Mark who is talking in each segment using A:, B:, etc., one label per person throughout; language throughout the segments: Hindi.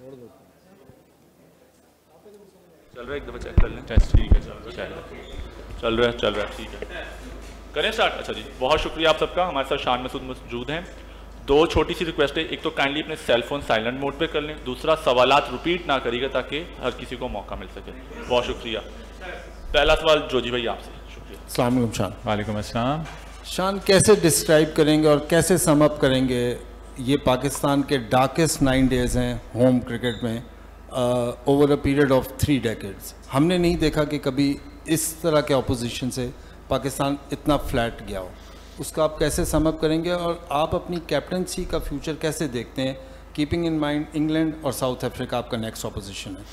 A: चल रहा है एक दफ़ा चेक कर लें। टेस्ट ठीक है चल रहा है चल रहा है चल रहा है ठीक है। करें स्टार्ट अच्छा जी बहुत शुक्रिया आप सबका। हमारे साथ शान मसूद मौजूद हैं। दो छोटी सी रिक्वेस्ट है एक तो काइंडली अपने सेल फ़ोन साइलेंट मोड पे कर लें। दूसरा सवालात रिपीट ना करिएगा ताकि हर किसी को मौका मिल सके। बहुत शुक्रिया। पहला सवाल जोजी भाई आपसे। शुक्रिया।
B: शान।
C: वालेकुम अस्सलाम।
B: शान कैसे डिस्क्राइब करेंगे और कैसे समअप करेंगे? ये पाकिस्तान के डार्केस्ट नाइन डेज़ हैं होम क्रिकेट में over a period of three decades हमने नहीं देखा कि कभी इस तरह के अपोजिशन से पाकिस्तान इतना फ्लैट गया हो। उसका आप कैसे समअप करेंगे और आप अपनी कैप्टनसी का फ्यूचर कैसे देखते हैं? कीपिंग इन माइंड इंग्लैंड और साउथ अफ्रीका आपका नेक्स्ट अपोजिशन है।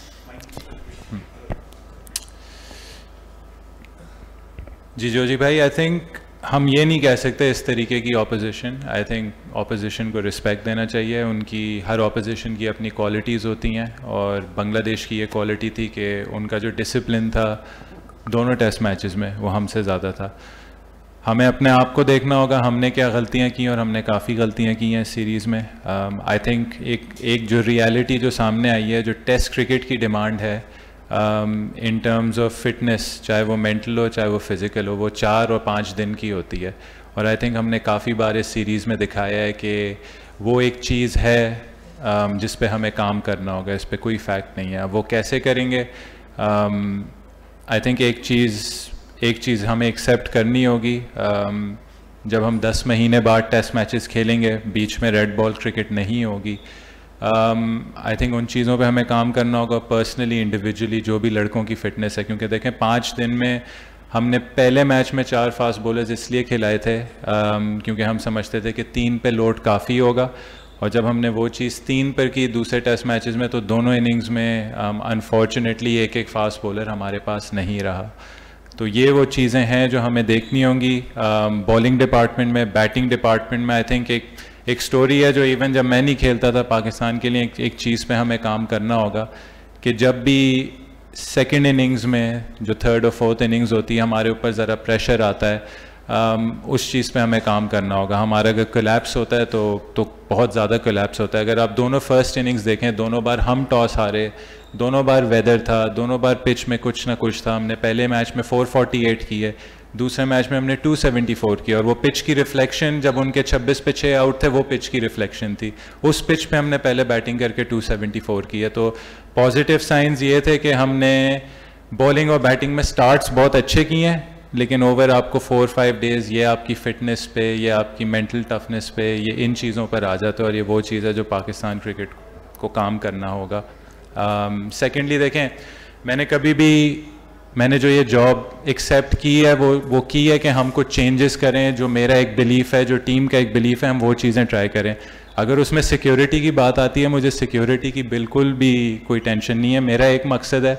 C: जी जो जी भाई आई थिंक हम ये नहीं कह सकते इस तरीके की ऑपोजिशन आई थिंक ऑपोजिशन को रिस्पेक्ट देना चाहिए. उनकी हर ऑपोजिशन की अपनी क्वालिटीज़ होती हैं और बांग्लादेश की ये क्वालिटी थी कि उनका जो डिसिप्लिन था दोनों टेस्ट मैचेस में वो हमसे ज़्यादा था। हमें अपने आप को देखना होगा हमने क्या गलतियाँ की और हमने काफ़ी गलतियाँ की हैं इस सीरीज़ में। आई um, थिंक एक एक जो रियलिटी जो सामने आई है जो टेस्ट क्रिकेट की डिमांड है इन टर्म्स ऑफ़ फिटनेस चाहे वो मेंटल हो चाहे वो फ़िज़िकल हो वो चार और पाँच दिन की होती है। और आई थिंक हमने काफ़ी बार इस सीरीज़ में दिखाया है कि वो एक चीज़ है um, जिस पे हमें काम करना होगा इस पर कोई फैक्ट नहीं है। वो कैसे करेंगे? आई um, थिंक एक चीज़ एक चीज़ हमें एक्सेप्ट करनी होगी। Um, जब हम 10 महीने बाद टेस्ट मैचेस खेलेंगे बीच में रेड बॉल क्रिकेट नहीं होगी। आई um, थिंक उन चीज़ों पे हमें काम करना होगा पर्सनली इंडिविजुअली जो भी लड़कों की फ़िटनेस है। क्योंकि देखें पाँच दिन में हमने पहले मैच में चार फास्ट बॉलर्स इसलिए खिलाए थे um, क्योंकि हम समझते थे कि तीन पे लोड काफ़ी होगा। और जब हमने वो चीज़ तीन पर की दूसरे टेस्ट मैचेस में तो दोनों इनिंग्स में अनफॉर्चुनेटली um, एक एक फास्ट बॉलर हमारे पास नहीं रहा। तो ये वो चीज़ें हैं जो हमें देखनी होंगी। बॉलिंग डिपार्टमेंट में बैटिंग डिपार्टमेंट में आई थिंक एक एक स्टोरी है जो इवन जब मैं नहीं खेलता था पाकिस्तान के लिए एक, एक चीज़ पे हमें काम करना होगा कि जब भी सेकेंड इनिंग्स में जो थर्ड और फोर्थ इनिंग्स होती है हमारे ऊपर ज़रा प्रेशर आता है um, उस चीज़ पे हमें काम करना होगा। हमारा अगर कोलैप्स होता है तो तो बहुत ज़्यादा कोलैप्स होता है। अगर आप दोनों फ़र्स्ट इनिंग्स देखें दोनों बार हम टॉस हारे दोनों बार वेदर था दोनों बार पिच में कुछ ना कुछ था हमने पहले मैच में 448 की है दूसरे मैच में हमने 274 की और वो पिच की रिफ्लेक्शन जब उनके 26 पे 6 आउट थे वो पिच की रिफ्लेक्शन थी। उस पिच पे हमने पहले बैटिंग करके 274 की है तो पॉजिटिव साइंस ये थे कि हमने बॉलिंग और बैटिंग में स्टार्ट्स बहुत अच्छे किए हैं लेकिन ओवर आपको फोर फाइव डेज़ ये आपकी फ़िटनेस पे ये आपकी मेंटल टफनेस पे ये इन चीज़ों पर आ जाता है और ये वो चीज़ है जो पाकिस्तान क्रिकेट को काम करना होगा। सेकेंडली um, देखें मैंने कभी भी मैंने जो ये जॉब एक्सेप्ट की है वो वो की है कि हम कुछ चेंजेस करें जो मेरा एक बिलीफ है जो टीम का एक बिलीफ है हम वो चीज़ें ट्राई करें। अगर उसमें सिक्योरिटी की बात आती है मुझे सिक्योरिटी की बिल्कुल भी कोई टेंशन नहीं है। मेरा एक मकसद है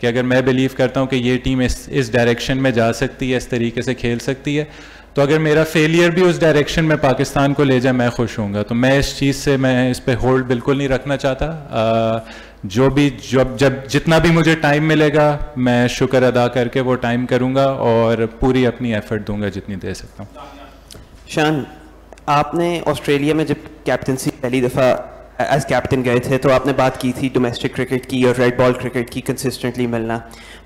C: कि अगर मैं बिलीव करता हूँ कि ये टीम इस इस डायरेक्शन में जा सकती है इस तरीके से खेल सकती है तो अगर मेरा फेलियर भी उस डायरेक्शन में पाकिस्तान को ले जाए मैं खुश हूँगा तो मैं इस चीज़ से मैं इस पर होल्ड बिल्कुल नहीं रखना चाहता। आ, जो भी जब जब जितना भी मुझे टाइम मिलेगा मैं शुक्र अदा करके वो टाइम करूँगा और पूरी अपनी एफर्ट दूँगा जितनी दे सकता हूँ।
D: शान आपने ऑस्ट्रेलिया में जब कैप्टनसी पहली दफ़ा एज कैप्टन गए थे तो आपने बात की थी डोमेस्टिक क्रिकेट की और रेड बॉल क्रिकेट की कंसिस्टेंटली मिलना।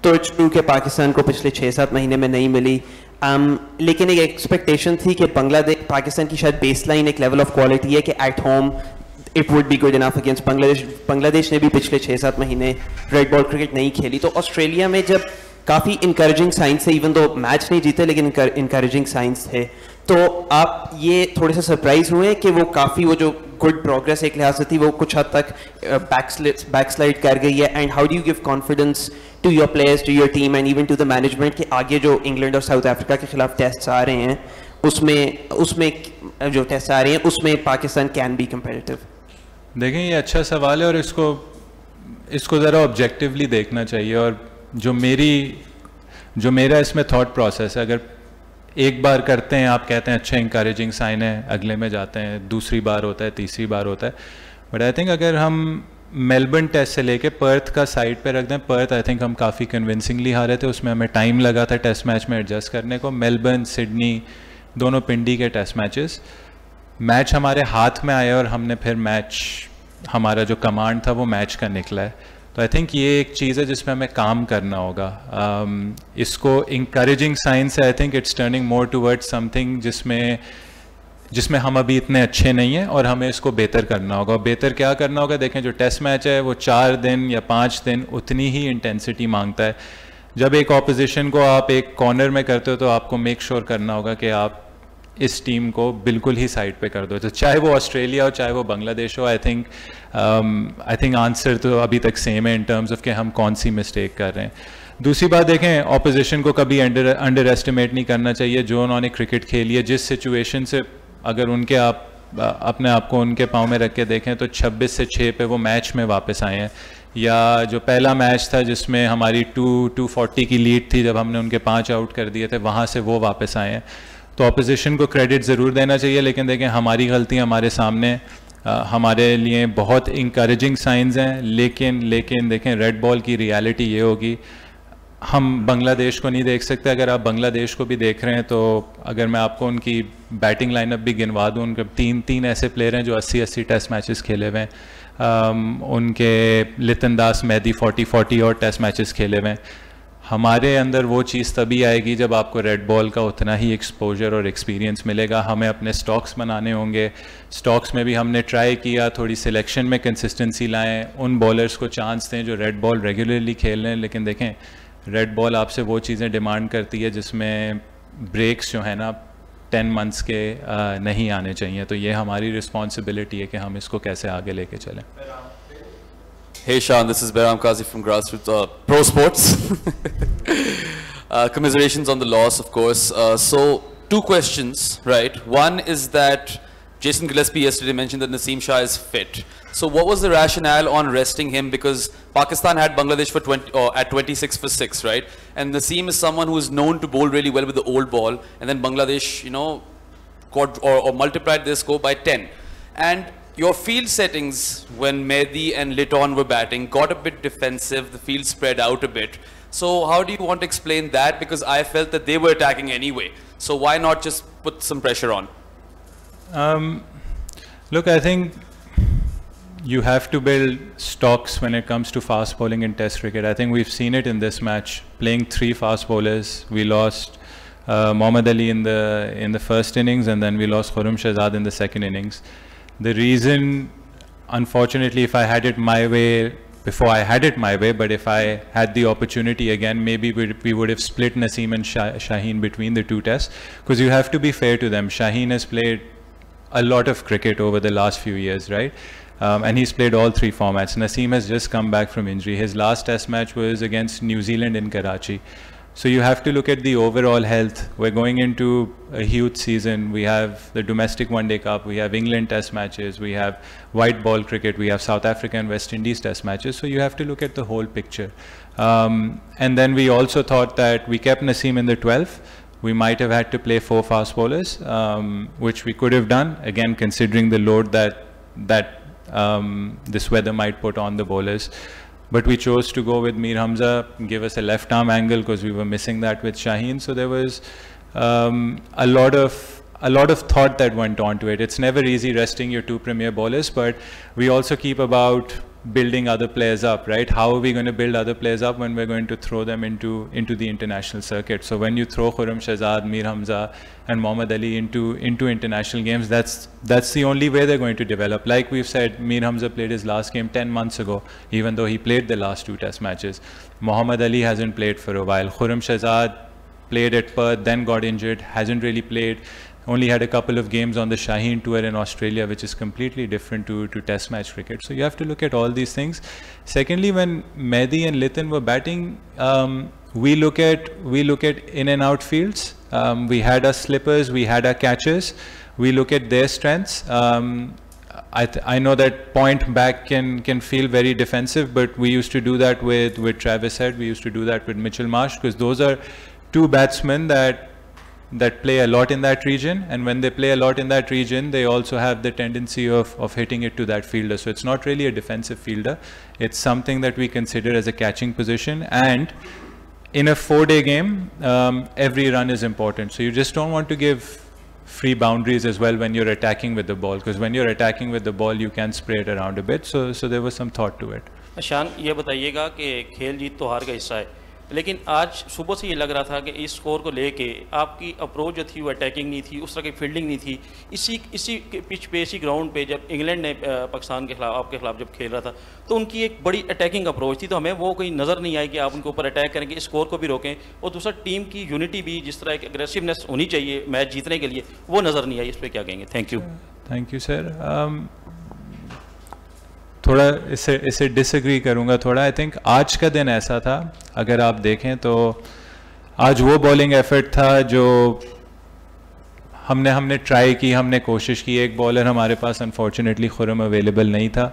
D: तो इट्स कि पाकिस्तान को पिछले छः सात महीने में नहीं मिली। Um, लेकिन एक एक्सपेक्टेशन थी कि बांग्लादेश पाकिस्तान की शायद बेसलाइन एक लेवल ऑफ़ क्वालिटी है कि at home it would be good enough against Bangladesh Bangladesh ने भी पिछले छः सात महीने रेड बॉल क्रिकेट नहीं खेली। तो ऑस्ट्रेलिया में जब काफ़ी इंकरेजिंग साइंस थे इवन दो मैच नहीं जीते, लेकिन इंकरेजिंग साइंस थे। तो आप ये थोड़े से सरप्राइज़ हुए कि वो काफ़ी वो जो गुड प्रोग्रेस एक लिहाज से थी, वो कुछ हद तक बैक स्लाइड कर गई है। And how do you give confidence to your players to your team and even to the management के आगे जो इंग्लैंड और साउथ अफ्रीका के खिलाफ टेस्ट आ रहे हैं, उसमें उसमें, जो टेस्ट आ रहे हैं, उसमें पाकिस्तान कैन बी कम्पेटिटिव
C: देखें, ये अच्छा सवाल है और इसको इसको ज़रा ऑब्जेक्टिवली देखना चाहिए और जो मेरी, जो मेरा इसमें थॉट प्रोसेस है, अगर एक बार करते हैं, आप कहते हैं अच्छा इंकरेजिंग साइन है, अगले में जाते हैं, दूसरी बार होता है, तीसरी बार होता है। बट आई थिंक अगर हम मेलबर्न टेस्ट से लेके पर्थ का साइड पे रख दें पर्थ आई थिंक हम काफ़ी कन्विंसिंगली हारे थे, उसमें हमें टाइम लगा था टेस्ट मैच में एडजस्ट करने को। मेलबर्न सिडनी दोनों पिंडी के टेस्ट मैचेस मैच हमारे हाथ में आए और हमने फिर मैच हमारा जो कमांड था वो मैच का निकला है। तो आई थिंक ये एक चीज़ है जिसमें हमें काम करना होगा। Um, इसको इंकरेजिंग साइंस है I think it's turning more towards something जिसमें जिसमें हम अभी इतने अच्छे नहीं हैं और हमें इसको बेहतर करना होगा। बेहतर क्या करना होगा? देखें जो टेस्ट मैच है वो चार दिन या पाँच दिन उतनी ही इंटेंसिटी माँगता है। जब एक ऑपोजिशन को आप एक कॉर्नर में करते हो तो आपको मेक श्योर sure करना होगा कि आप इस टीम को बिल्कुल ही साइड पे कर दो। तो चाहे वो ऑस्ट्रेलिया हो, चाहे वो बांग्लादेश हो I think I think answer तो अभी तक सेम है इन टर्म्स ऑफ़ कि हम कौन सी मिस्टेक कर रहे हैं। दूसरी बात देखें ऑपोजिशन को कभी अंडर अंडर एस्टिमेट नहीं करना चाहिए। जो उन्होंने क्रिकेट खेली है, जिस सिचुएशन से अगर उनके आप, अपने आप को उनके पाँव में रख के देखें तो 26 से 6 पे वो मैच में वापस आए हैं। या जो पहला मैच था, जिसमें हमारी टू टू फोर्टी की लीड थी, जब हमने उनके पाँच आउट कर दिए थे, वहाँ से वो वापस आए हैं। तो अपोजिशन को क्रेडिट ज़रूर देना चाहिए लेकिन देखें हमारी गलती हमारे सामने आ, हमारे लिए बहुत इंकरेजिंग साइंस हैं लेकिन लेकिन देखें रेड बॉल की रियलिटी ये होगी हम बांग्लादेश को नहीं देख सकते अगर आप बांग्लादेश को भी देख रहे हैं तो अगर मैं आपको उनकी बैटिंग लाइनअप भी गिनवा दूँ उनके तीन तीन ऐसे प्लेयर हैं जो 80 80 टेस्ट मैचेस खेले हुए हैं उनके लितन दास मैदी 40 40 और टेस्ट मैचेस खेले हुए हैं। हमारे अंदर वो चीज़ तभी आएगी जब आपको रेड बॉल का उतना ही एक्सपोजर और एक्सपीरियंस मिलेगा। हमें अपने स्टॉक्स बनाने होंगे। स्टॉक्स में भी हमने ट्राई किया, थोड़ी सिलेक्शन में कंसिस्टेंसी लाएँ। उन बॉलर्स को चांस दें जो रेड बॉल रेगुलरली खेल रहे हैं। लेकिन देखें रेड बॉल आपसे वो चीज़ें डिमांड करती है जिसमें ब्रेक्स जो है ना टेन मंथ्स के नहीं आने चाहिए। तो ये हमारी रिस्पॉन्सिबिलिटी है कि हम इसको कैसे आगे लेके चलें।
E: Hey Sean, this is Behram Kazi from Grassroots uh, Pro Sports. uh, commiserations on the loss, of course. Uh, so, two questions, right? One is that Jason Gillespie yesterday mentioned that Naseem Shah is fit. So what was the rationale on resting him? Because Pakistan had Bangladesh for 20, or at 26 for 6, right? And Naseem is someone who is known to bowl really well with the old ball. And then Bangladesh, you know, or, or multiplied their score by 10. And your field settings when Mehdi and Litton were batting got a bit defensive. The field spread out a bit. So how do you want to explain that? Because I felt that they were attacking anyway. So why not just put some pressure on?
C: Um, look, I think you have to build stocks when it comes to fast bowling in Test cricket. I think we've seen it in this match. Playing three fast bowlers, we lost uh, Mohammad Ali in the in the first innings, and then we lost Khurram Shahzad in the second innings. The reason, unfortunately, if I had it my way before I had it my way, but if I had the opportunity again, maybe we, would have split Naseem and Shah, Shaheen between the two tests, because you have to be fair to them. Shaheen has played a lot of cricket over the last few years, right? Um, and he's played all three formats. Naseem has just come back from injury. His last test match was against New Zealand in Karachi. So you have to look at the overall health. We're going into a huge season. We have the domestic one day cup. We have England test matches. We have white ball cricket. We have South Africa and West Indies test matches. So you have to look at the whole picture. Um, and then we also thought that we kept Naseem in the 12th we might have had to play four fast bowlers, um, which we could have done, again, considering the load that, that um, this weather might put on the bowlers. But we chose to go with Mir Hamza, give us a left arm angle because we were missing that with Shaheen. So there was um, a lot of a lot of thought that went on to it. It's never easy resting your two premier bowlers, but we also keep about building other players up, right? How are we going to build other players up when we're going to throw them into into the international circuit? So when you throw Khurram Shahzad, Mir Hamza, and Mohammad Ali into into international games, that's that's the only way they're going to develop. Like we've said, Mir Hamza played his last game 10 months ago, even though he played the last two Test matches. Mohammad Ali hasn't played for a while. Khurram Shahzad played at Perth, then got injured, hasn't really played only had a couple of games on the Shaheen Tour in Australia, which is completely different to, to Test match cricket. So you have to look at all these things. Secondly, when Mehdi and Lithan were batting, um, we look at we look at in and out fields. Um, we had our slippers, we had our catches. We look at their strengths. Um, I, I, know that point back can can feel very defensive, but we used to do that with with Travis Head. We used to do that with Mitchell Marsh because those are two batsmen that that play a lot in that region and when they play a lot in that region they also have the tendency of, of hitting it to that fielder so it's not really a defensive fielder it's something that we consider as a catching position and in a four day game um, every run is important so you just don't want to give free boundaries as well when you're attacking with the ball because when you're attacking with the ball you can spray it around a bit so so there was some thought to it
F: शान ये बताइएगा कि खेल जीत तो हार का हिस्सा है लेकिन आज सुबह से ये लग रहा था कि इस स्कोर को लेके आपकी अप्रोच जो थी, वो अटैकिंग नहीं थी, उस तरह की फील्डिंग नहीं थी। इसी इसी पिच पे, इसी ग्राउंड पे जब इंग्लैंड ने पाकिस्तान के खिलाफ, आपके खिलाफ जब खेल रहा था तो उनकी एक बड़ी अटैकिंग अप्रोच थी। तो हमें वो कोई नज़र नहीं आई कि आप उनके ऊपर अटैक करेंगे स्कोर को भी रोकें। और दूसरा टीम की यूनिटी भी, जिस तरह एक अग्रेसिवनेस होनी चाहिए मैच जीतने के लिए, वो नज़र नहीं आई। इस पर क्या कहेंगे? Thank you
C: thank you sir थोड़ा इसे इसे डिसएग्री करूँगा थोड़ा। आई थिंक आज का दिन ऐसा था अगर आप देखें तो आज वो बॉलिंग एफर्ट था जो हमने हमने ट्राई की हमने कोशिश की। एक बॉलर हमारे पास अनफॉर्चुनेटली खुरम अवेलेबल नहीं था।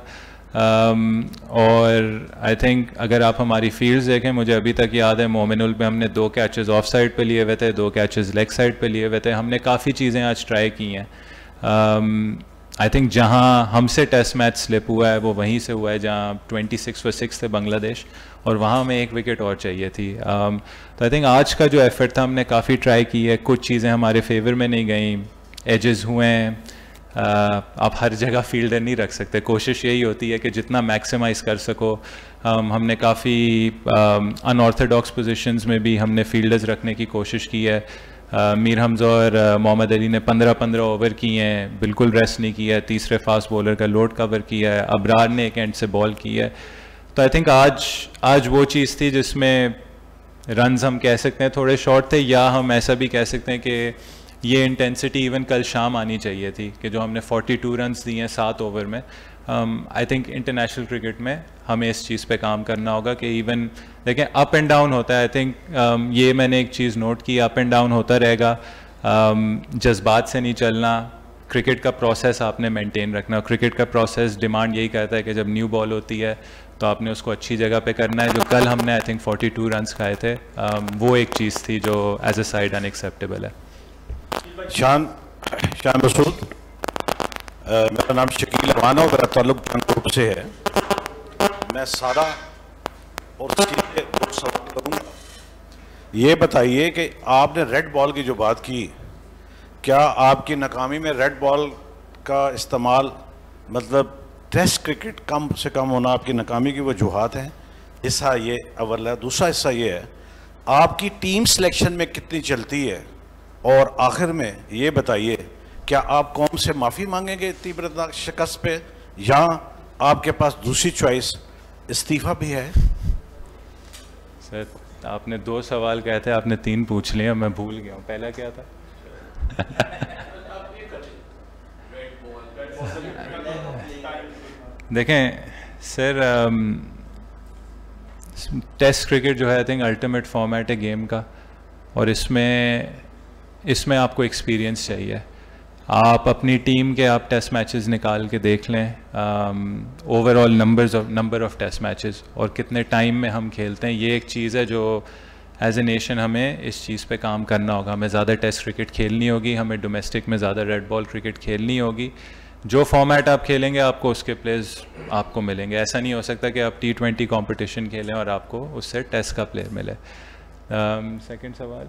C: Um, और आई थिंक अगर आप हमारी फील्ड्स देखें मुझे अभी तक याद है मोमिनुल पे हमने दो कैचेस ऑफ़ साइड पे लिए हुए थे दो कैचेस लेग साइड पे लिए हुए थे। हमने काफ़ी चीज़ें आज ट्राई की हैं। Um, आई थिंक जहाँ हमसे टेस्ट मैच स्लिप हुआ है वो वहीं से हुआ है जहाँ 26 फॉर सिक्स थे बांग्लादेश और वहाँ हमें एक विकेट और चाहिए थी। Um, तो आई थिंक आज का जो एफर्ट था हमने काफ़ी ट्राई की है। कुछ चीज़ें हमारे फेवर में नहीं गई। एजेस हुए हैं। Uh, आप हर जगह फील्डर नहीं रख सकते। कोशिश यही होती है कि जितना मैक्सिमाइज़ कर सको। Um, हमने काफ़ी अनऑर्थोडॉक्स पोजिशंस में भी हमने फील्डर्स रखने की कोशिश की है। मीर हमजा और मोहम्मद अली ने पंद्रह पंद्रह ओवर किए हैं, बिल्कुल रेस्ट नहीं किया है, तीसरे फास्ट बॉलर का लोड कवर किया है, अबरार ने एक एंड से बॉल की है। तो आई थिंक आज आज वो चीज़ थी जिसमें रन्स हम कह सकते हैं थोड़े शॉर्ट थे, या हम ऐसा भी कह सकते हैं कि ये इंटेंसिटी इवन कल शाम आनी चाहिए थी, कि जो हमने 42 टू रन दिए हैं सात ओवर में आई थिंक इंटरनेशनल क्रिकेट में हमें इस चीज़ पे काम करना होगा कि इवन देखें अप एंड डाउन होता है। आई थिंक um, ये मैंने एक चीज़ नोट की अप एंड डाउन होता रहेगा। Um, जज्बात से नहीं चलना क्रिकेट का प्रोसेस आपने मेंटेन रखना। क्रिकेट का प्रोसेस डिमांड यही कहता है कि जब न्यू बॉल होती है तो आपने उसको अच्छी जगह पे करना है। जो कल हमने आई थिंक 42 टू रन खाए थे um, वो एक चीज़ थी जो एज ए साइड अनएक्सेप्टेबल है।
G: शान शान मसूद मेरा नाम शकील रवाना और मेरा ताल्लुक ग्रुप से है। मैं सारा और सीधे दो सवाल करूँगा। ये बताइए कि आपने रेड बॉल की जो बात की, क्या आपकी नाकामी में रेड बॉल का इस्तेमाल मतलब टेस्ट क्रिकेट कम से कम होना आपकी नाकामी की वजूहत हैं? हिस्सा ये, अव्वल है। दूसरा हिस्सा ये है, आपकी टीम सिलेक्शन में कितनी चलती है? और आखिर में ये बताइए क्या आप कौम से माफ़ी मांगेंगे तीव्रता शिकस्त पे? या आपके पास दूसरी चॉइस इस्तीफा भी है?
C: सर, आपने दो सवाल कहे थे, आपने तीन पूछ लिया मैं भूल गया हूँ। पहला क्या था? देखें, सर टेस्ट क्रिकेट जो है आई थिंक अल्टीमेट फॉर्मेट है गेम का, और इसमें इसमें आपको एक्सपीरियंस चाहिए। आप अपनी टीम के आप टेस्ट मैचेस निकाल के देख लें overall numbers of number of test matches और कितने टाइम में हम खेलते हैं। ये एक चीज़ है जो एज ए नेशन हमें इस चीज़ पे काम करना होगा। हमें ज़्यादा टेस्ट क्रिकेट खेलनी होगी हमें डोमेस्टिक में ज़्यादा रेड बॉल क्रिकेट खेलनी होगी। जो फॉर्मेट आप खेलेंगे आपको उसके प्लेयर्स आपको मिलेंगे। ऐसा नहीं हो सकता कि आप टी ट्वेंटी कॉम्पिटिशन खेलें और आपको उससे टेस्ट का प्लेयर मिले। सेकेंड um, सवाल?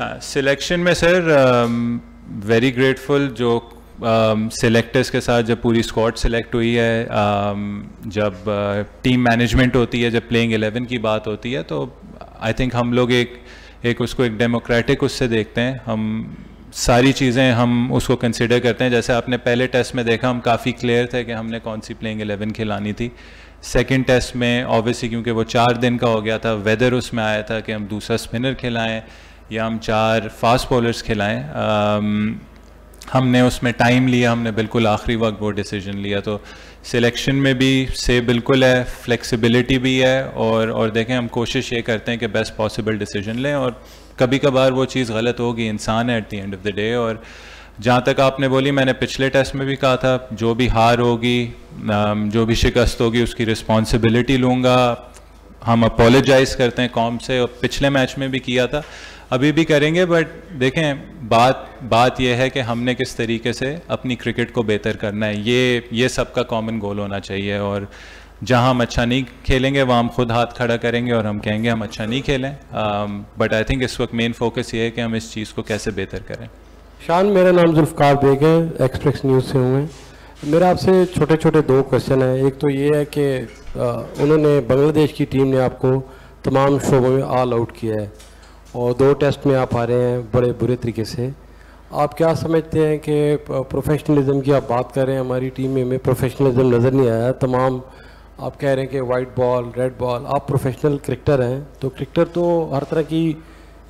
C: सिलेक्शन में सर वेरी ग्रेटफुल जो सिलेक्टर्स um, के साथ जब पूरी स्क्वाड सिलेक्ट हुई है um, जब टीम uh, मैनेजमेंट होती है जब प्लेइंग एलेवन की बात होती है तो आई थिंक हम लोग एक एक उसको एक डेमोक्रेटिक उससे देखते हैं। हम सारी चीज़ें हम उसको कंसिडर करते हैं। जैसे आपने पहले टेस्ट में देखा हम काफ़ी क्लियर थे कि हमने कौन सी प्लेइंग एलेवन खिलानी थी। सेकेंड टेस्ट में ऑब्वियसली क्योंकि वो चार दिन का हो गया था वेदर उसमें आया था कि हम दूसरा स्पिनर खिलाएँ। या हम चार फास्ट बॉलर्स खिलाएँ हमने उसमें टाइम लिया, हमने बिल्कुल आखिरी वक्त वो डिसीज़न लिया तो सिलेक्शन में भी से बिल्कुल है फ्लेक्सिबिलिटी भी है, और और देखें हम कोशिश ये करते हैं कि बेस्ट पॉसिबल डिसीज़न लें, और कभी कभार वो चीज़ गलत होगी, इंसान है at the end of the day और जहाँ तक आपने बोली, मैंने पिछले टेस्ट में भी कहा था, जो भी हार होगी जो भी शिकस्त होगी, उसकी रिस्पॉन्सिबिलिटी लूँगा, हम अपोलोजाइज़ करते हैं कॉम से और पिछले मैच में भी किया था अभी भी करेंगे बट देखें, बात बात यह है कि हमने किस तरीके से अपनी क्रिकेट को बेहतर करना है। ये ये सबका कॉमन गोल होना चाहिए और जहाँ हम अच्छा नहीं खेलेंगे, वहाँ हम खुद हाथ खड़ा करेंगे और हम कहेंगे हम अच्छा नहीं खेलें। बट आई थिंक इस वक्त मेन फोकस ये है कि हम इस चीज़ को कैसे बेहतर करें।
H: शान, मेरा नाम जुल्फ़कार बेग है एक्सप्रेस न्यूज़ से हूँ मैं। मेरा आपसे छोटे छोटे दो क्वेश्चन हैं। एक तो ये है कि उन्होंने बांग्लादेश की टीम ने आपको तमाम शोबों में ऑल आउट किया है। और दो टेस्ट में आप आ रहे हैं बड़े बुरे तरीके से। आप क्या समझते हैं कि प्रोफेशनलिज्म की आप बात कर रहे हैं? हमारी टीम में हमें प्रोफेशनलिज्म नज़र नहीं आया। तमाम आप कह रहे हैं कि वाइट बॉल रेड बॉल आप प्रोफेशनल क्रिकेटर हैं तो क्रिकेटर तो हर तरह की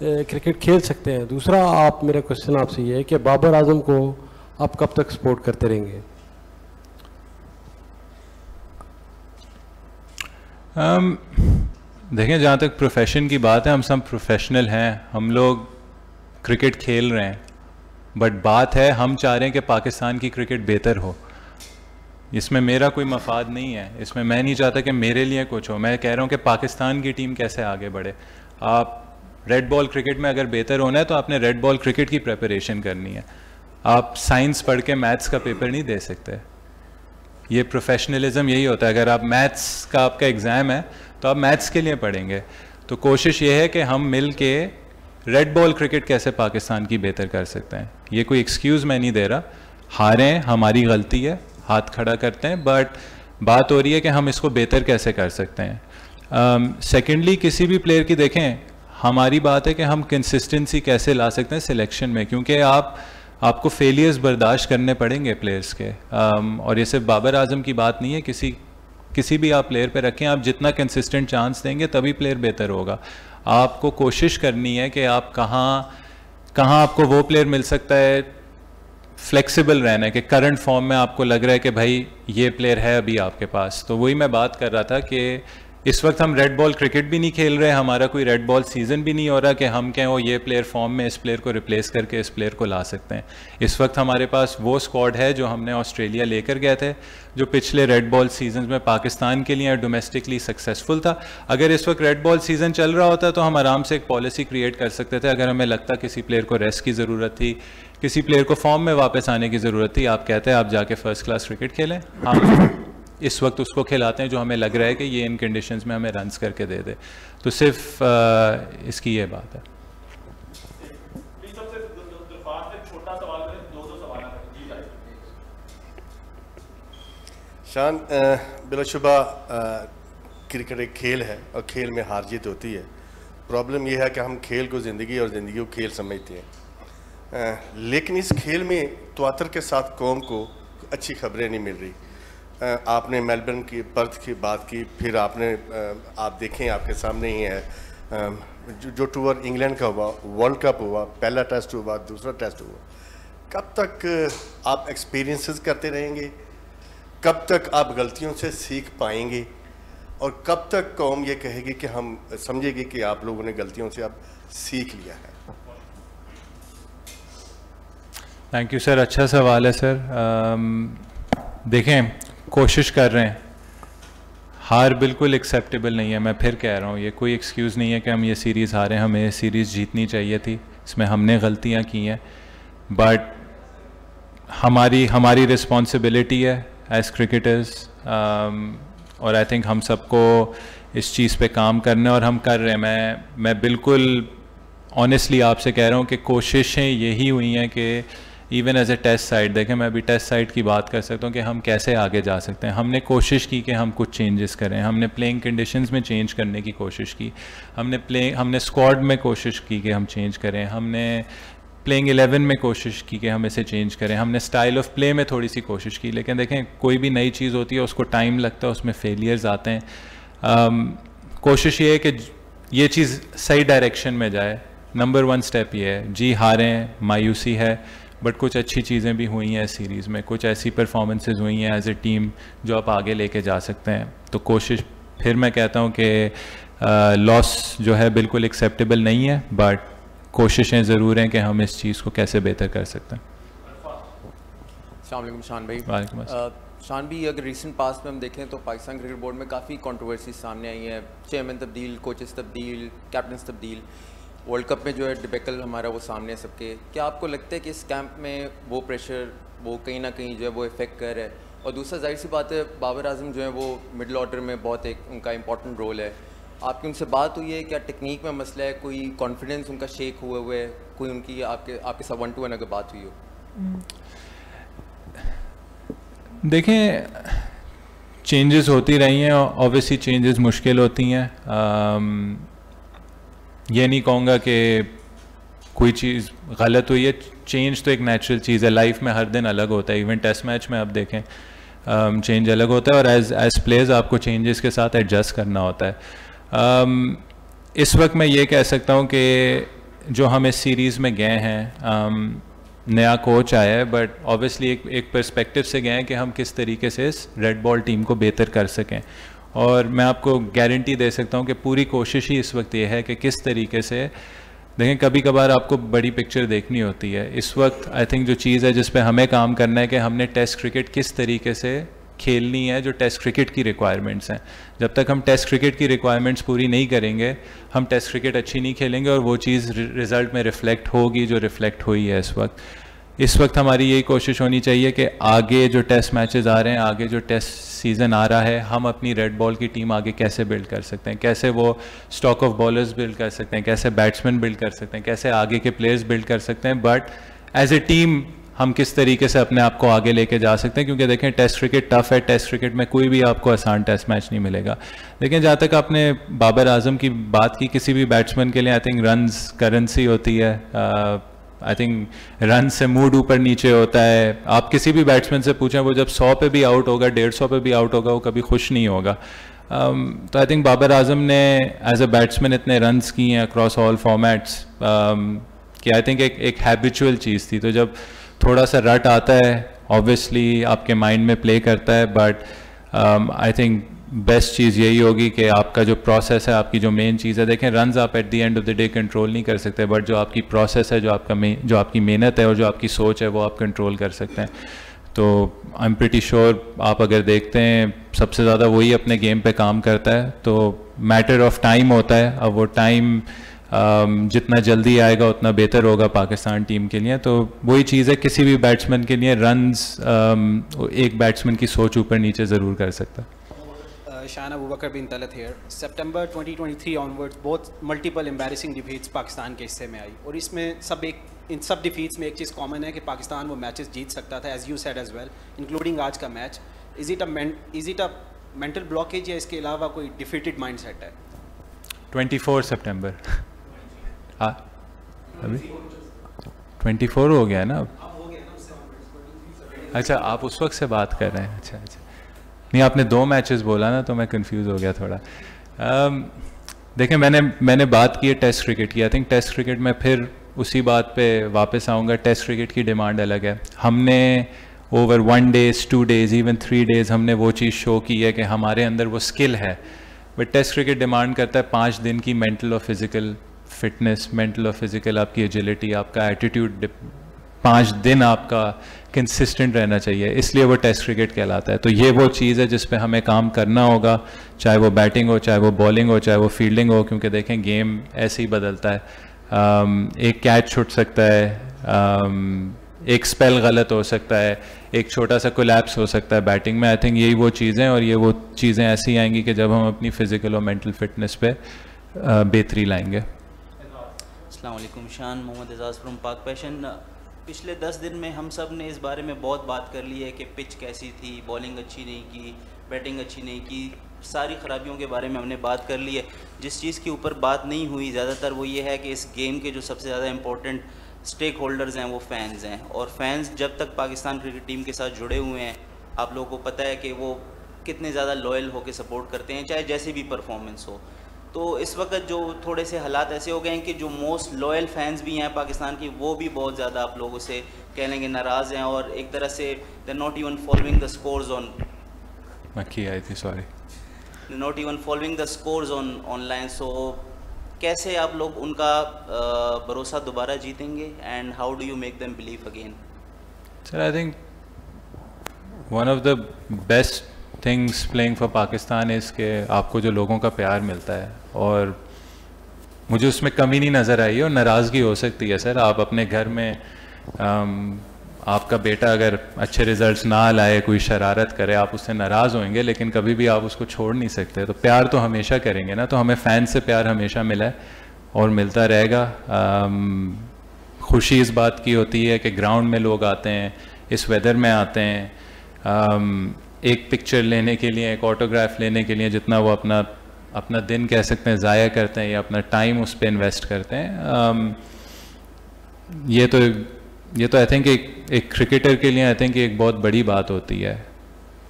H: क्रिकेट खेल सकते हैं। दूसरा आप मेरा क्वेश्चन आपसे ये है कि बाबर आज़म को आप कब तक सपोर्ट करते रहेंगे?
C: Um, देखें, जहाँ तक प्रोफेशन की बात है, हम सब प्रोफेशनल हैं, हम लोग क्रिकेट खेल रहे हैं। बट बात है, हम चाह रहे हैं कि पाकिस्तान की क्रिकेट बेहतर हो। इसमें मेरा कोई मफाद नहीं है। इसमें मैं नहीं चाहता कि मेरे लिए कुछ हो। मैं कह रहा हूँ कि पाकिस्तान की टीम कैसे आगे बढ़े। आप रेड बॉल क्रिकेट में अगर बेहतर होना है तो आपने रेड बॉल क्रिकेट की प्रेपरेशन करनी है। आप साइंस पढ़ के मैथ्स का पेपर नहीं दे सकते। ये प्रोफेशनलिज्म यही होता है। अगर आप मैथ्स का आपका एग्ज़ाम है तो आप मैथ्स के लिए पढ़ेंगे। तो कोशिश ये है कि हम मिल के रेड बॉल क्रिकेट कैसे पाकिस्तान की बेहतर कर सकते हैं। ये कोई एक्सक्यूज़ मैं नहीं दे रहा। हारें हमारी गलती है हाथ खड़ा करते हैं बट बात हो रही है कि हम इसको बेहतर कैसे कर सकते हैं। सेकेंडली um, किसी भी प्लेयर की देखें हमारी बात है कि हम कंसिस्टेंसी कैसे ला सकते हैं सिलेक्शन में क्योंकि आप आपको फेलियर्स बर्दाश्त करने पड़ेंगे प्लेयर्स के। um, और ये सिर्फ़ बाबर आज़म की बात नहीं है किसी किसी भी आप प्लेयर पे रखें, आप जितना कंसिस्टेंट चांस देंगे, तभी प्लेयर बेहतर होगा। आपको कोशिश करनी है कि आप कहाँ कहाँ आपको वो प्लेयर मिल सकता है फ्लेक्सिबल रहना है, कि करंट फॉर्म में आपको लग रहा है कि भाई, ये प्लेयर है अभी आपके पास। तो वही मैं बात कर रहा था कि इस वक्त हम रेड बॉल क्रिकेट भी नहीं खेल रहे, हमारा कोई रेड बॉल सीज़न भी नहीं हो रहा कि हम कहें वो ये प्लेयर फॉर्म में इस प्लेयर को रिप्लेस करके इस प्लेयर को ला सकते हैं. इस वक्त हमारे पास वो स्क्वाड है जो हमने ऑस्ट्रेलिया लेकर गए थे, जो पिछले रेड बॉल सीज़न में पाकिस्तान के लिए डोमेस्टिकली सक्सेसफुल था। अगर इस वक्त रेड बॉल सीज़न चल रहा होता तो हम आराम से एक पॉलिसी क्रिएट कर सकते थे। अगर हमें लगता किसी प्लेयर को रेस्ट की ज़रूरत थी, किसी प्लेयर को फॉर्म में वापस आने की ज़रूरत थी, आप कहते हैं, आप जाके फ़र्स्ट क्लास क्रिकेट खेलें। हम इस वक्त उसको खिलाते हैं जो हमें लग रहा है कि ये इन कंडीशंस में हमें रन्स करके दे दे। तो सिर्फ़ आ, इसकी ये बात है।
I: शान बिलाशुबा क्रिकेट एक खेल है और खेल में हार जीत होती है। प्रॉब्लम यह है कि हम खेल को ज़िंदगी और ज़िंदगी को खेल समझते हैं। लेकिन इस खेल में तवातर के साथ कौम को अच्छी खबरें नहीं मिल रही। आपने मेलबर्न की, पर्थ की बात की, फिर आपने आप देखें आपके सामने ही है। जो टूर इंग्लैंड का हुआ वर्ल्ड कप हुआ, पहला टेस्ट हुआ, दूसरा टेस्ट हुआ, कब तक आप एक्सपीरियंसेस करते रहेंगे? कब तक आप गलतियों से सीख पाएँगे? और कब तक कौम ये कहेगी कि हम समझेगी कि आप लोगों ने गलतियों से अब सीख लिया है?
C: थैंक यू सर अच्छा सवाल है सर देखें कोशिश कर रहे हैं। हार बिल्कुल एक्सेप्टेबल नहीं है मैं फिर कह रहा हूँ ये कोई एक्सक्यूज़ नहीं है कि हम ये सीरीज़ हारे हमें ये सीरीज़ जीतनी चाहिए थी। इसमें हमने गलतियाँ की हैं। बट हमारी हमारी रिस्पॉन्सिबिलिटी है एज क्रिकेटर्स um, और आई थिंक हम सबको इस चीज़ पे काम करना और हम कर रहे हैं। मैं मैं बिल्कुल ऑनेस्टली आपसे कह रहा हूँ कि कोशिशें यही हुई हैं कि even as a test side देखें मैं अभी टेस्ट साइट की बात कर सकता हूँ कि हम कैसे आगे जा सकते हैं। हमने कोशिश की कि हम कुछ चेंजेस करें। हमने प्लेइंग कंडीशंस में चेंज करने की कोशिश की। हमने प्ले हमने स्क्वाड में कोशिश की कि हम चेंज करें। हमने प्लेइंग एलेवन में कोशिश की कि हम इसे चेंज करें। हमने स्टाइल ऑफ़ प्ले में थोड़ी सी कोशिश की लेकिन देखें कोई भी नई चीज़ होती है उसको टाइम लगता है उसमें फेलियर्स आते हैं। um, कोशिश ये है कि ये चीज़ सही डायरेक्शन में जाए। नंबर वन स्टेप ये है जी हारें मायूसी है। बट कुछ अच्छी चीज़ें भी हुई हैं इस सीरीज़ में। कुछ ऐसी परफॉर्मेंसेज हुई हैं एज ए टीम जो आप आगे लेके जा सकते हैं। तो कोशिश फिर मैं कहता हूँ कि लॉस जो है बिल्कुल एक्सेप्टेबल नहीं है बट कोशिशें ज़रूर हैं कि हम इस चीज़ को कैसे बेहतर कर सकते हैं।
J: शान भाई। वालेकुम शान भी अगर रिसेंट पास में हम देखें तो पाकिस्तान क्रिकेट बोर्ड में काफ़ी कंट्रोवर्सी सामने आई हैं। चेयरमैन तब्दील कोचेस तब्दील कैप्टन तब्दील। वर्ल्ड कप में जो है डिबेकल हमारा वो सामने सबके। क्या आपको लगता है कि इस कैंप में वो प्रेशर वो कहीं ना कहीं जो है वो इफ़ेक्ट कर रहा है? और दूसरा ज़ाहिर सी बात है, बाबर आज़म जो है वो मिडल ऑर्डर में बहुत एक उनका इंपॉर्टेंट रोल है। आपकी उनसे बात हुई है, क्या टेक्निक में मसला है? कोई कॉन्फिडेंस उनका शेक हुए हुए है? कोई उनकी आपके आपके साथ वन टू वन अगर बात हुई हो?
C: देखें चेंजेस होती रही हैं ऑब्वियसली चेंजेस मुश्किल होती हैं। ये नहीं कहूँगा कि कोई चीज़ गलत हुई है। चेंज तो एक नेचुरल चीज़ है। लाइफ में हर दिन अलग होता है। इवन टेस्ट मैच में आप देखें चेंज um, अलग होता है और एज एज प्लेयर्स आपको चेंजेस के साथ एडजस्ट करना होता है। Um, इस वक्त मैं ये कह सकता हूँ कि जो हम इस सीरीज़ में गए हैं um, नया कोच आया है बट ऑब्वियसली एक एक पर्सपेक्टिव से गए हैं कि हम किस तरीके से इस रेड बॉल टीम को बेहतर कर सकें। और मैं आपको गारंटी दे सकता हूँ कि पूरी कोशिश ही इस वक्त ये है कि किस तरीके से, देखें कभी कभार आपको बड़ी पिक्चर देखनी होती है। इस वक्त आई थिंक जो चीज़ है जिस पे हमें काम करना है कि हमने टेस्ट क्रिकेट किस तरीके से खेलनी है, जो टेस्ट क्रिकेट की रिक्वायरमेंट्स हैं। जब तक हम टेस्ट क्रिकेट की रिक्वायरमेंट्स पूरी नहीं करेंगे, हम टेस्ट क्रिकेट अच्छी नहीं खेलेंगे और वो चीज़ रिज़ल्ट में रिफ्लेक्ट होगी जो रिफ्लेक्ट हुई है इस वक्त। इस वक्त हमारी यही कोशिश होनी चाहिए कि आगे जो टेस्ट मैचेस आ रहे हैं, आगे जो टेस्ट सीज़न आ रहा है, हम अपनी रेड बॉल की टीम आगे कैसे बिल्ड कर सकते हैं? कैसे वो स्टॉक ऑफ़ बॉलर्स बिल्ड कर सकते हैं? कैसे बैट्समैन बिल्ड कर सकते हैं? कैसे आगे के प्लेयर्स बिल्ड कर सकते हैं? बट एज ए टीम हम किस तरीके से अपने आप को आगे लेके जा सकते हैं? क्योंकि देखें टेस्ट क्रिकेट टफ है। टेस्ट क्रिकेट में कोई भी आपको आसान टेस्ट मैच नहीं मिलेगा। लेकिन जहाँ तक आपने बाबर आज़म की बात की, किसी भी बैट्समैन के लिए आई थिंक रन्स करेंसी होती है आई थिंक रन से मूड ऊपर नीचे होता है। आप किसी भी बैट्समैन से पूछें वो जब सौ पे भी आउट होगा डेढ़ सौ पे भी आउट होगा वो कभी खुश नहीं होगा। Um, तो आई थिंक बाबर आज़म ने एज अ बैट्समैन इतने रन्स किए हैं अक्रॉस ऑल फॉर्मेट्स कि आई थिंक एक एक हैबिचुअल चीज़ थी। तो जब थोड़ा सा रट आता है ऑब्वियसली आपके माइंड में प्ले करता है बट आई थिंक बेस्ट चीज़ यही होगी कि आपका जो प्रोसेस है आपकी जो मेन चीज़ है देखें रन आप at the end of the day control नहीं कर सकते बट जो आपकी प्रोसेस है जो आपका मे जो आपकी मेहनत है और जो आपकी सोच है वो आप कंट्रोल कर सकते हैं। तो आई एम प्रिटी श्योर आप अगर देखते हैं सबसे ज़्यादा वही अपने गेम पे काम करता है तो मैटर ऑफ़ टाइम होता है। अब वो टाइम जितना जल्दी आएगा उतना बेहतर होगा पाकिस्तान टीम के लिए। तो वही चीज़ है किसी भी बैट्समैन के लिए um, एक बैट्समैन की सोच ऊपर नीचे ज़रूर कर सकता है।
K: Shana Abubakar bin Talat here. September 2023 onwards, both multiple embarrassing defeats Pakistan के हिस्से में आई। और इसमें सब एक इन सब डिफीट्स में एक चीज़ कॉमन है कि पाकिस्तान वो मैचेस जीत सकता था as you said as well including आज का match is it a is it a mental blockage या इसके अलावा कोई डिफीटेड माइंड सेट है?
C: 24 सितंबर हाँ? अभी? 24 हो गया ना अब? अच्छा आप उस वक्त से बात कर रहे हैं। अच्छा अच्छा। नहीं आपने दो मैचेस बोला ना तो मैं कंफ्यूज हो गया थोड़ा। Um, देखें मैंने मैंने बात की है टेस्ट क्रिकेट की। आई थिंक टेस्ट क्रिकेट में फिर उसी बात पे वापस आऊँगा। टेस्ट क्रिकेट की डिमांड अलग है। हमने over one days two days even three days हमने वो चीज़ शो की है कि हमारे अंदर वो स्किल है। बट टेस्ट क्रिकेट डिमांड करता है पाँच दिन की मेंटल और फ़िज़िकल फिटनेस मेंटल और फ़िज़िकल आपकी एजिलिटी आपका एटीट्यूड पाँच दिन आपका कंसिस्टेंट रहना चाहिए, इसलिए वो टेस्ट क्रिकेट कहलाता है। तो ये वो चीज़ है जिस पे हमें काम करना होगा, चाहे वो बैटिंग हो, चाहे वो बॉलिंग हो, चाहे वो फील्डिंग हो, क्योंकि देखें गेम ऐसे ही बदलता है। एक कैच छुट सकता है एक स्पेल गलत हो सकता है, एक छोटा सा कोलैप्स हो सकता है बैटिंग में। आई थिंक यही वो चीज़ें और ये वो चीज़ें ऐसी आएँगी कि जब हम अपनी फ़िज़िकल और मेंटल फिटनेस पे बेहतरी लाएँगे।
L: अल्लाम Shan Mohammad Ejaz from Pak Passion पिछले दस दिन में हम सबने इस बारे में बहुत बात कर ली है कि पिच कैसी थी बॉलिंग अच्छी नहीं की बैटिंग अच्छी नहीं की, सारी ख़राबियों के बारे में हमने बात कर ली है। जिस चीज़ के ऊपर बात नहीं हुई, ज़्यादातर वो ये है कि इस गेम के जो सबसे ज़्यादा इंपॉर्टेंट स्टेक होल्डर्स हैं, वो फैंस हैं। और फैंस जब तक पाकिस्तान क्रिकेट टीम के साथ जुड़े हुए हैं, आप लोगों को पता है कि वो कितने ज़्यादा लॉयल होकर सपोर्ट करते हैं, चाहे जैसी भी परफॉर्मेंस हो। तो इस वक्त जो थोड़े से हालात ऐसे हो गए हैं कि जो मोस्ट लॉयल फैंस भी हैं पाकिस्तान की वो भी बहुत ज़्यादा आप लोगों से कह लेंगे नाराज़ हैं और एक तरह से they not even following the scores on
C: मक्खी आई थी sorry
L: not even following the scores on online so कैसे आप लोग उनका भरोसा दोबारा जीतेंगे? And how do you make them believe again
C: sir I think one of the best things playing for Pakistan is के आपको जो लोगों का प्यार मिलता है और मुझे उसमें कमी नहीं नज़र आई और नाराज़गी हो सकती है सर। आप अपने घर में आम, आपका बेटा अगर अच्छे रिजल्ट्स ना लाए कोई शरारत करे आप उससे नाराज़ होंगे लेकिन कभी भी आप उसको छोड़ नहीं सकते। तो प्यार तो हमेशा करेंगे ना तो हमें फ़ैन से प्यार हमेशा मिला है और मिलता रहेगा। खुशी इस बात की होती है कि ग्राउंड में लोग आते हैं इस वेदर में आते हैं। आम, एक पिक्चर लेने के लिए एक ऑटोग्राफ लेने के लिए जितना वो अपना अपना दिन कह सकते हैं ज़ाया करते हैं या अपना टाइम उस पर इन्वेस्ट करते हैं आम, ये तो ये तो आई थिंक एक एक क्रिकेटर के लिए आई थिंक एक बहुत बड़ी बात होती है।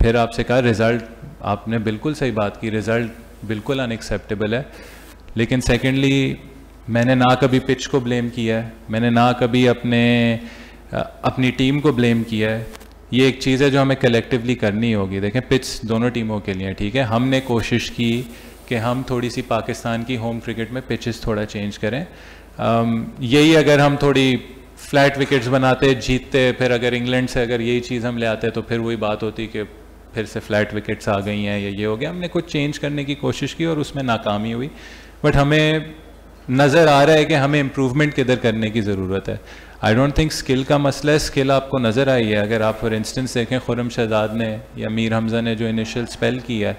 C: फिर आपसे कहा रिज़ल्ट आपने बिल्कुल सही बात की रिज़ल्ट बिल्कुल अनएक्सेप्टेबल है। लेकिन सेकेंडली मैंने ना कभी पिच को ब्लेम किया है मैंने ना कभी अपने अपनी टीम को ब्लेम किया है। ये एक चीज़ है जो हमें कलेक्टिवली करनी होगी। देखें पिच दोनों टीमों के लिए, ठीक है? हमने कोशिश की कि हम थोड़ी सी पाकिस्तान की होम क्रिकेट में पिचेस थोड़ा चेंज करें। यही अगर हम थोड़ी फ्लैट विकेट्स बनाते, जीतते, फिर अगर इंग्लैंड से अगर यही चीज़ हम ले आते तो फिर वही बात होती कि फिर से फ्लैट विकेट्स आ गई हैं या ये हो गया। हमने कुछ चेंज करने की कोशिश की और उसमें नाकामी हुई। बट हमें नज़र आ रहा है कि हमें इम्प्रूवमेंट किधर करने की ज़रूरत है। आई डोंट थिंक स्किल का मसला है स्किल आपको नज़र आई है। अगर आप फॉर इंस्टेंस देखें खुरम शहजाद ने या मीर हमजा ने जो इनिशियल स्पेल किया है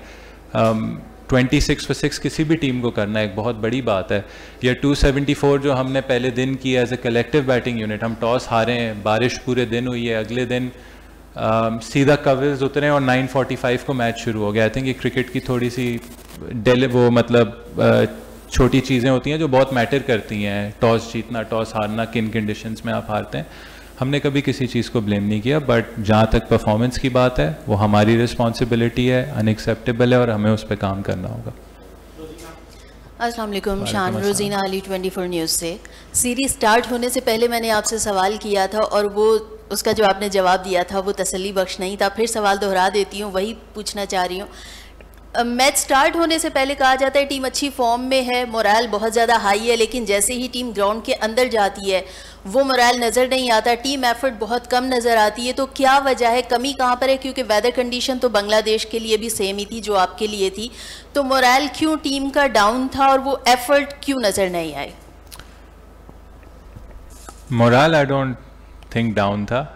C: ट्वेंटी सिक्स फॉर सिक्स किसी भी टीम को करना एक बहुत बड़ी बात है। या टू सेवेंटी फोर जो हमने पहले दिन किया as a collective batting unit हम टॉस हारे हैं बारिश पूरे दिन हुई है अगले दिन uh, सीधा कवर्स उतरे और नाइन फोर्टी फाइव को मैच शुरू हो गया। आई थिंक ये क्रिकेट की थोड़ी सी डेल वो मतलब uh, छोटी चीज़ें होती हैं जो बहुत मैटर करती हैं। टॉस जीतना टॉस हारना किन कंडीशन में आप हारते हैं। हमने कभी किसी चीज़ को ब्लेम नहीं किया बट जहाँ तक परफॉर्मेंस की बात है वो हमारी रिस्पॉन्सिबिलिटी है अनएक्सेप्टेबल है और हमें उस पर काम करना होगा।
M: अस्सलाम शान रोजीना अली 24 न्यूज़ से। सीरीज़ स्टार्ट होने से पहले मैंने आपसे सवाल किया था और वो उसका जो आपने जवाब दिया था वो तसली बख्श नहीं था। फिर सवाल दोहरा देती हूँ वही पूछना चाह रही हूँ। मैच स्टार्ट होने से पहले कहा जाता है टीम अच्छी फॉर्म में है मोरल बहुत ज़्यादा हाई है, लेकिन जैसे ही टीम ग्राउंड के अंदर जाती है, वो मोरल नज़र नहीं आता टीम एफर्ट बहुत कम नज़र आती है तो क्या वजह है, कमी कहाँ पर है, क्योंकि वेदर कंडीशन तो बांग्लादेश के लिए भी सेम ही थी जो आपके लिए थी तो मोरल क्यों टीम का डाउन था और वो एफर्ट क्यों नज़र नहीं आए?
C: Moral I don't think down था।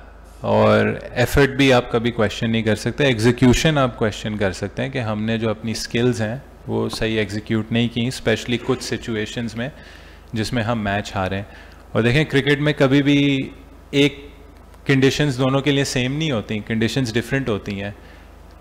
C: और एफर्ट भी आप कभी क्वेश्चन नहीं कर सकते एग्जीक्यूशन आप क्वेश्चन कर सकते हैं कि हमने जो अपनी स्किल्स हैं, वो सही एग्जीक्यूट नहीं की स्पेशली कुछ सिचुएशंस में जिसमें हम मैच हारे हैं। और देखें क्रिकेट में कभी भी एक कंडीशंस दोनों के लिए सेम नहीं होती कंडीशंस डिफरेंट होती हैं।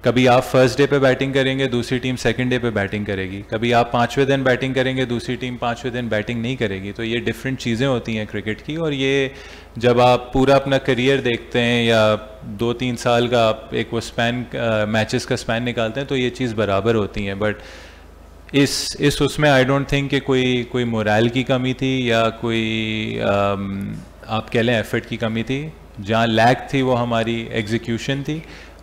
C: कभी आप फ़र्स्ट डे पे बैटिंग करेंगे, दूसरी टीम सेकंड डे पे बैटिंग करेगी। कभी आप पाँचवें दिन बैटिंग करेंगे, दूसरी टीम पाँचवें दिन बैटिंग नहीं करेगी। तो ये डिफरेंट चीज़ें होती हैं क्रिकेट की और ये जब आप पूरा अपना करियर देखते हैं या दो तीन साल का आप एक वो स्पैन मैचेस का स्पैन निकालते हैं तो ये चीज़ बराबर होती हैं। बट इस इस उसमें आई डोंट थिंक कि कोई कोई मोरल की कमी थी या कोई आप कह लें एफर्ट की कमी थी। जहाँ लैग थी वो हमारी एग्जीक्यूशन थी।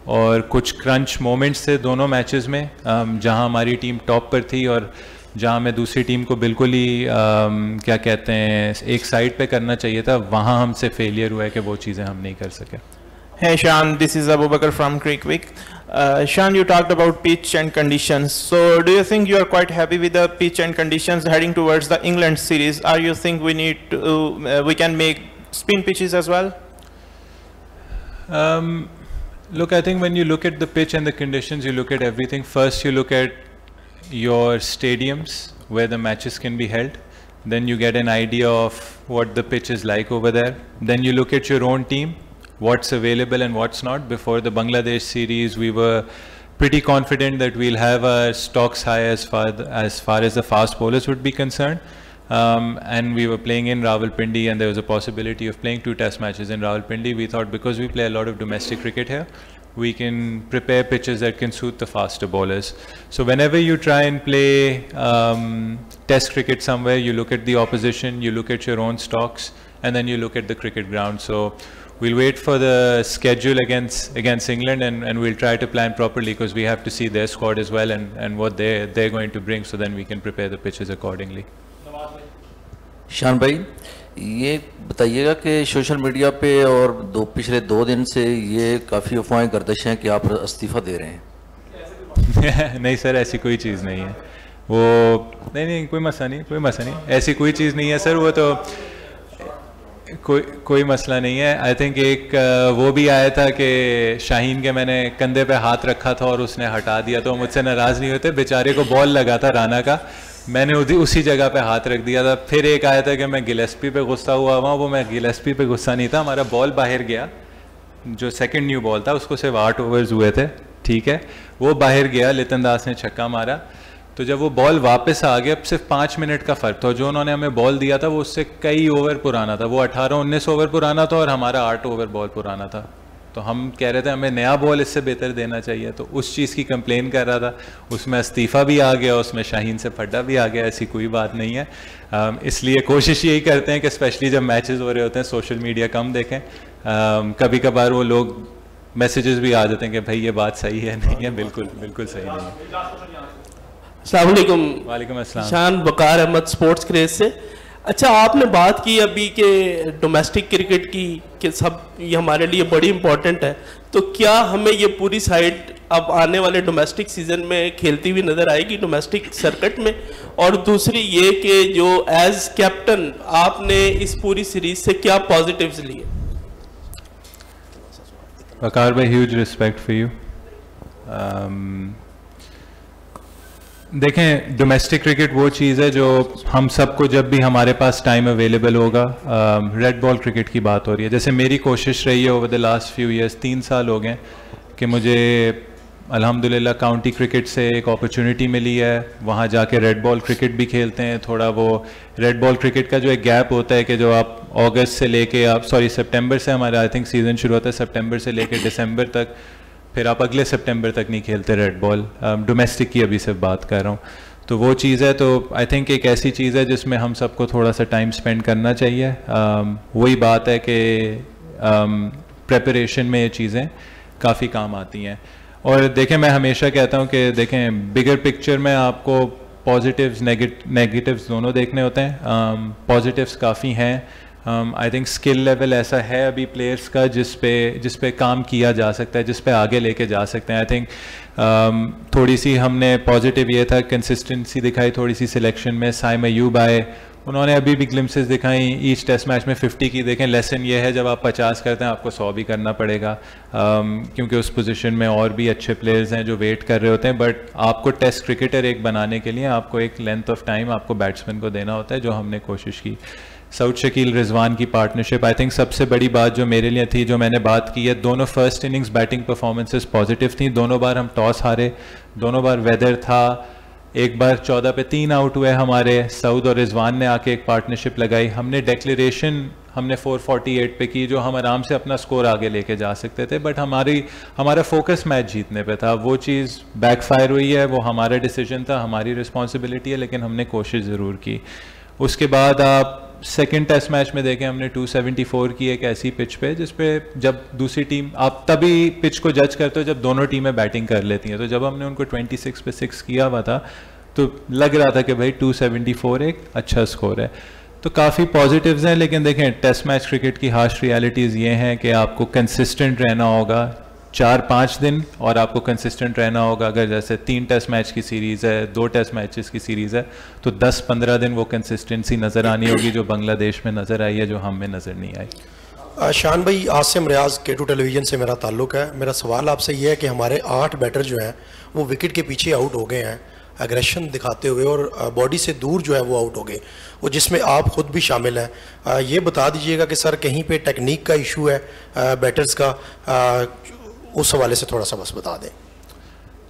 C: और कुछ क्रंच मोमेंट्स थे दोनों मैचेस में um, जहाँ हमारी टीम टॉप पर थी और जहाँ मैं दूसरी टीम को बिल्कुल ही um, क्या कहते हैं एक साइड पे करना चाहिए था वहाँ हमसे फेलियर हुआ है कि वो चीज़ें हम नहीं कर सके।
N: है Shan this is Abu Bakr from Cricwick Shan you talked about pitch and condition so do you think you are quite happy with the pitch and condition heading towards the England series are you think we need we can make spin pitches as well
C: Look, I think when you look at the pitch and the conditions, you look at everything. First, you look at your stadiums where the matches can be held. Then you get an idea of what the pitch is like over there. Then you look at your own team, what's available and what's not. Before the Bangladesh series, we were pretty confident that we'll have our stocks high as far as far as the fast bowlers would be concerned. Um, and we were playing in Rawalpindi and there was a possibility of playing two test matches in Rawalpindi. We thought because we play a lot of domestic cricket here, we can prepare pitches that can suit the faster bowlers. So whenever you try and play um, test cricket somewhere, you look at the opposition, you look at your own stocks, and then you look at the cricket ground. So we'll wait for the schedule against against England and, and we'll try to plan properly because we have to see their squad as well and, and what they they're going to bring so then we can prepare the pitches accordingly.
O: शान भाई, ये बताइएगा कि सोशल मीडिया पे और दो, पिछले दो दिन से ये काफ़ी अफवाहें, गर्दिश हैं कि आप इस्तीफ़ा दे रहे
C: हैं। नहीं सर, ऐसी कोई चीज़ नहीं है। वो, नहीं नहीं, कोई मसला नहीं, कोई मसला नहीं। ऐसी कोई चीज़ नहीं है सर, वो तो कोई कोई मसला नहीं है। आई थिंक एक, वो भी आया था कि शाहीन के मैंने कंधे पे हाथ रखा था और उसने हटा दिया तो मुझसे नाराज़ नहीं होते। बेचारे को बॉल लगा था राना का। मैंने उसी उसी जगह पे हाथ रख दिया था। फिर एक आया था कि मैं गिलेस्पी पे गुस्सा हुआ हुआ, वो मैं गिलेस्पी पे गुस्सा नहीं था। हमारा बॉल बाहर गया। जो सेकंड न्यू बॉल था, उसको सिर्फ़ आठ ओवर्स हुए थे। ठीक है? वो बाहर गया, लितन दास ने छक्का मारा। तो जब वो बॉल वापस आ गया, अब सिर्फ़ पाँच मिनट का फ़र्क था। जो उन्होंने हमें बॉल दिया था, वो उससे कई ओवर पुराना था। वो अठारह उन्नीस ओवर पुराना था और हमारा आठ ओवर बॉल पुराना था। तो हम कह रहे थे हमें नया बॉल इससे बेहतर देना चाहिए। तो उस चीज़ की कंप्लेन कर रहा था। उसमें इस्तीफ़ा भी आ गया उसमें शाहीन से फड्डा भी आ गया ऐसी कोई बात नहीं है। इसलिए कोशिश यही करते हैं कि स्पेशली जब मैचेस हो रहे होते हैं सोशल मीडिया कम देखें। कभी कभार वो लोग मैसेजेस भी आ जाते हैं कि भाई ये बात सही है नहीं है? बिल्कुल बिल्कुल सही नहीं है। वालेकुम
P: शान बकार अहमद स्पोर्ट्स क्रेज से। अच्छा आपने बात की अभी के डोमेस्टिक क्रिकेट की, कि सब ये हमारे लिए बड़ी इंपॉर्टेंट है। तो क्या हमें ये पूरी साइड अब आने वाले डोमेस्टिक सीज़न में खेलती हुई नज़र आएगी डोमेस्टिक सर्किट में? और दूसरी ये कि जो एज कैप्टन आपने इस पूरी सीरीज़ से क्या पॉजिटिव्स लिए?
C: भाई ह्यूज रिस्पेक्ट फॉर यू देखें डोमेस्टिक क्रिकेट वो चीज़ है जो हम सबको जब भी हमारे पास टाइम अवेलेबल होगा रेड बॉल क्रिकेट की बात हो रही है। जैसे मेरी कोशिश रही है over the last few years तीन साल हो गए कि मुझे, अल्हम्दुलिल्लाह काउंटी क्रिकेट से एक अपॉर्चुनिटी मिली है। वहाँ जाके रेड बॉल क्रिकेट भी खेलते हैं, थोड़ा वो रेड बॉल क्रिकेट का जो एक गैप होता है कि जो आप अगस्त से लेके आप सॉरी सितंबर से हमारा आई थिंक सीज़न शुरू होता है सितंबर से लेके दिसंबर तक फिर आप अगले सितंबर तक नहीं खेलते रेड बॉल डोमेस्टिक की अभी सिर्फ़ बात कर रहा हूँ। तो वो चीज़ है तो आई थिंक एक ऐसी चीज़ है जिसमें हम सबको थोड़ा सा टाइम स्पेंड करना चाहिए। वही बात है कि प्रेपरेशन में ये चीज़ें काफ़ी काम आती हैं। और देखें, मैं हमेशा कहता हूँ कि देखें बिगर पिक्चर में आपको पॉजिटिव्स नेगेटिव्स दोनों देखने होते हैं। पॉजिटिव्स काफ़ी हैं। आई थिंक स्किल लेवल ऐसा है अभी प्लेयर्स का जिस पे जिस पे काम किया जा सकता है जिस पे आगे लेके जा सकते हैं। आई थिंक um, थोड़ी सी हमने पॉजिटिव ये था कंसिस्टेंसी दिखाई थोड़ी सी सिलेक्शन में साइम अयूब आए उन्होंने अभी भी ग्लिम्सेस दिखाई ईच टेस्ट मैच में 50 की देखें। लेसन ये है जब आप 50 करते हैं आपको 100 भी करना पड़ेगा। Um, क्योंकि उस पोजीशन में और भी अच्छे प्लेयर्स हैं जो वेट कर रहे होते हैं। बट आपको टेस्ट क्रिकेटर एक बनाने के लिए आपको एक लेंथ ऑफ़ टाइम आपको बैट्समैन को देना होता है जो हमने कोशिश की। साउथ शकील रिजवान की पार्टनरशिप आई थिंक सबसे बड़ी बात जो मेरे लिए थी, जो मैंने बात की है, दोनों first innings batting performances positive थी। दोनों बार हम टॉस हारे, दोनों बार वेदर था। एक बार चौदह पे तीन आउट हुए हमारे सऊद और रिजवान ने आके एक पार्टनरशिप लगाई। हमने डेक्लेशन हमने 448 पे की, जो हम आराम से अपना स्कोर आगे लेके जा सकते थे। बट हमारी, हमारा फोकस मैच जीतने पे था। वो चीज़ बैकफायर हुई है, वो हमारा डिसीज़न था, हमारी रिस्पॉन्सिबिलिटी है, लेकिन हमने कोशिश ज़रूर की। उसके बाद आप सेकेंड टेस्ट मैच में देखें हमने 274 की एक ऐसी पिच पे, जिसपे जब दूसरी टीम आप तभी पिच को जज करते हो जब दोनों टीमें बैटिंग कर लेती हैं। तो जब हमने उनको 26 पे सिक्स किया हुआ था तो लग रहा था कि भाई 274 एक अच्छा स्कोर है। तो काफ़ी पॉजिटिव्स हैं, लेकिन देखें टेस्ट मैच क्रिकेट की हार्श रियलिटीज़ ये हैं कि आपको कंसिस्टेंट रहना होगा चार पाँच दिन और आपको कंसिस्टेंट रहना होगा। अगर जैसे तीन टेस्ट मैच की सीरीज़ है, दो टेस्ट मैचेस की सीरीज़ है तो दस पंद्रह दिन वो कंसिस्टेंसी नज़र आनी होगी जो बांग्लादेश में नज़र आई है, जो हम में नज़र नहीं आई।
Q: शान भाई, आसिम रियाज के टू टेलीविज़न से मेरा ताल्लुक है। मेरा सवाल आपसे ये है कि हमारे आठ बैटर जो हैं, वो विकेट के पीछे आउट हो गए हैं एग्रेशन दिखाते हुए और बॉडी से दूर जो है वो आउट हो गए, वो जिसमें आप खुद भी शामिल हैं। ये बता दीजिएगा कि सर, कहीं पे टेक्निक का इशू है बैटर्स का? उस हवाले से थोड़ा सा बस बता दें।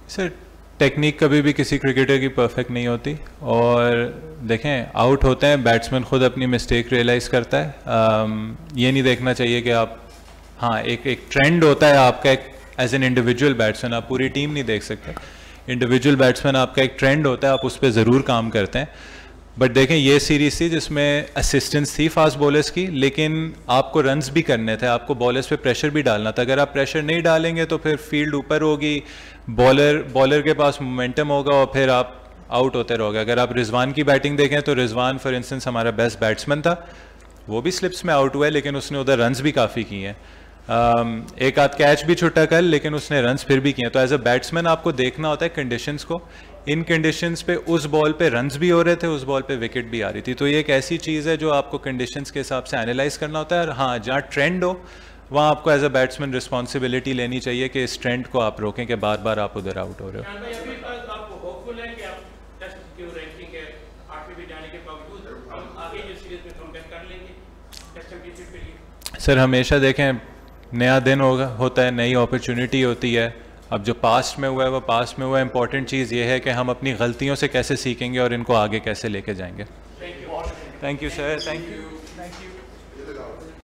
C: सर टेक्निक कभी भी किसी क्रिकेटर की परफेक्ट नहीं होती और देखें आउट होते हैं बैट्समैन खुद अपनी मिस्टेक रियलाइज़ करता है। आम, ये नहीं देखना चाहिए कि आप हाँ एक एक ट्रेंड होता है आपका एक एज एन इंडिविजुअल बैट्समैन आप पूरी टीम नहीं देख सकते। इंडिविजुअल बैट्समैन आपका एक ट्रेंड होता है आप उस पर ज़रूर काम करते हैं। बट देखें, ये सीरीज़ थी जिसमें असिस्टेंस थी फास्ट बॉलर्स की, लेकिन आपको रन्स भी करने थे, आपको बॉलर्स पे प्रेशर भी डालना था। अगर आप प्रेशर नहीं डालेंगे तो फिर फ़ील्ड ऊपर होगी बॉलर बॉलर के पास मोमेंटम होगा और फिर आप आउट होते रहोगे। अगर आप रिजवान की बैटिंग देखें तो रिजवान फॉर इंस्टेंस हमारा बेस्ट बैट्समैन था, वो भी स्लिप्स में आउट हुआ है, लेकिन उसने उधर रन्स भी काफ़ी किए हैं। एक आध कैच भी छुट्टा कर, लेकिन उसने रन्स फिर भी किए तो एज अ बैट्समैन आपको देखना होता है कंडीशंस को इन कंडीशंस पे उस बॉल पे रन्स भी हो रहे थे उस बॉल पे विकेट भी आ रही थी। तो ये एक ऐसी चीज़ है जो आपको कंडीशंस के हिसाब से एनालाइज करना होता है और हाँ जहाँ ट्रेंड हो वहाँ आपको एज अ बैट्समैन रिस्पॉन्सिबिलिटी लेनी चाहिए कि इस ट्रेंड को आप रोकें कि बार बार आप उधर आउट हो रहे हो। सर हमेशा देखें नया दिन होगा होता है नई अपॉर्चुनिटी होती है। अब जो पास्ट में हुआ है वो पास्ट में हुआ है। इंपॉर्टेंट चीज़ ये है कि हम अपनी गलतियों से कैसे सीखेंगे और इनको आगे कैसे लेके जाएँगे। Thank you sir thank you